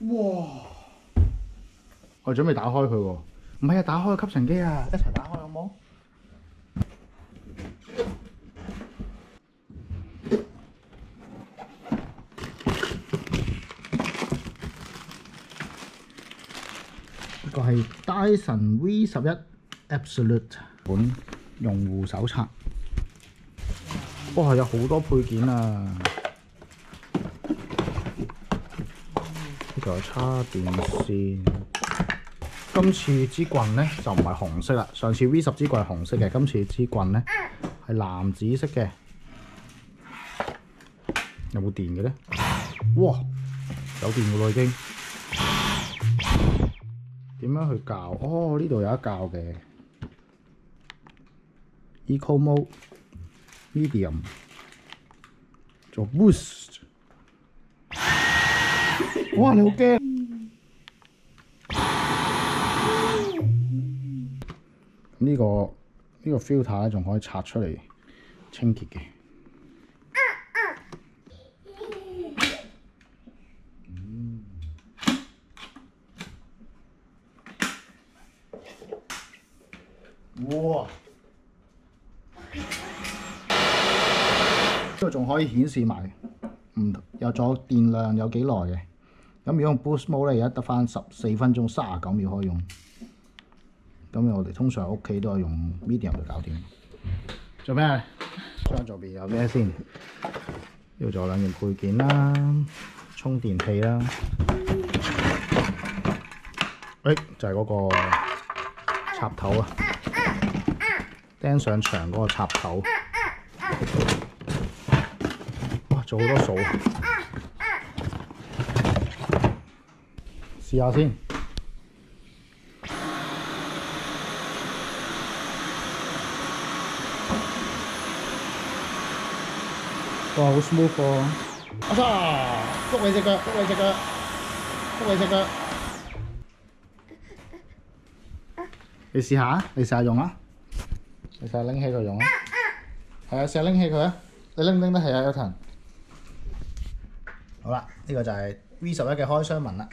哇！我準備打開佢喎，唔係啊，打開個吸塵機啊，一齊打開好冇？呢個係 Dyson V 十一 Absolute 本用戶手冊，哇！有好多配件啊！呢個有叉電線。今次支棍咧就唔係紅色啦，上次 V 十支棍係紅色嘅，今次支棍咧係藍紫色嘅。有冇電嘅咧？哇！有電嘅咯已經。點樣去校？哦，呢度有一校嘅。Eco Mode Medium 做 Boost。哇！你好驚！呢、個呢、個 filter 咧仲可以拆出嚟清潔嘅。哇！呢個仲可以顯示埋唔有咗電量有幾耐嘅。咁如果用 Boost Mode 咧，而家得翻十四分鐘三十九秒可以用。咁我哋通常屋企都係用 medium 就搞掂。做咩？箱左邊有咩先？呢度仲有兩件配件啦，充電器啦。誒、就係、嗰個插頭啊，釘上牆嗰個插頭。哇！做好多數，試下先。哇，好 smooth 喎！阿沙，捉你隻腳，捉你隻腳，捉你隻腳。你試下啊！你試下用啊！你試下拎起佢用啊！係啊，試下拎起佢啊！你拎唔拎得起啊？Elton。好啦，呢、個就係 V 十一嘅開箱文啦。